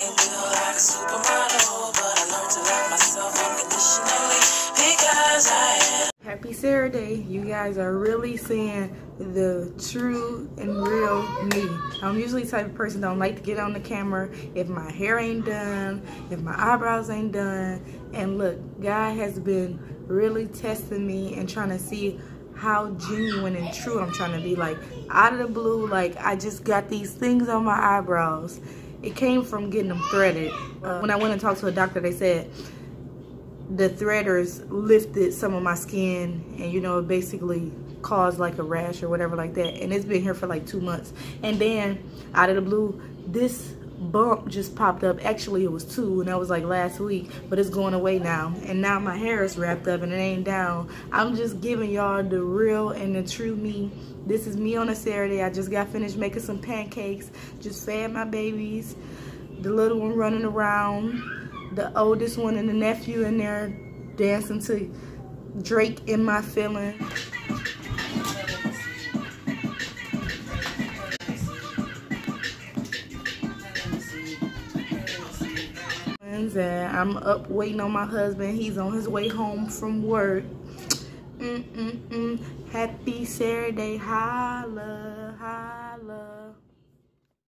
Like but I learned to myself unconditionally because I am. Happy Saturday. You guys are really seeing the true and real me. I'm usually the type of person don't like to get on the camera if my hair ain't done, if my eyebrows ain't done. And look, God has been really testing me and trying to see how genuine and true I'm trying to be. Like out of the blue, like I just got these things on my eyebrows it came from getting them threaded. Uh, when I went and talked to a doctor, they said the threaders lifted some of my skin and, you know, it basically caused like a rash or whatever like that. And it's been here for like two months. And then out of the blue, this bump just popped up. Actually, it was two, and that was like last week, but it's going away now. And now my hair is wrapped up and it ain't down. I'm just giving y'all the real and the true me. This is me on a Saturday. I just got finished making some pancakes, just fed my babies. The little one running around, the oldest one and the nephew in there dancing to Drake in my feeling. And I'm up waiting on my husband. He's on his way home from work. Mm -mm -mm. Happy Saturday, holla, holla.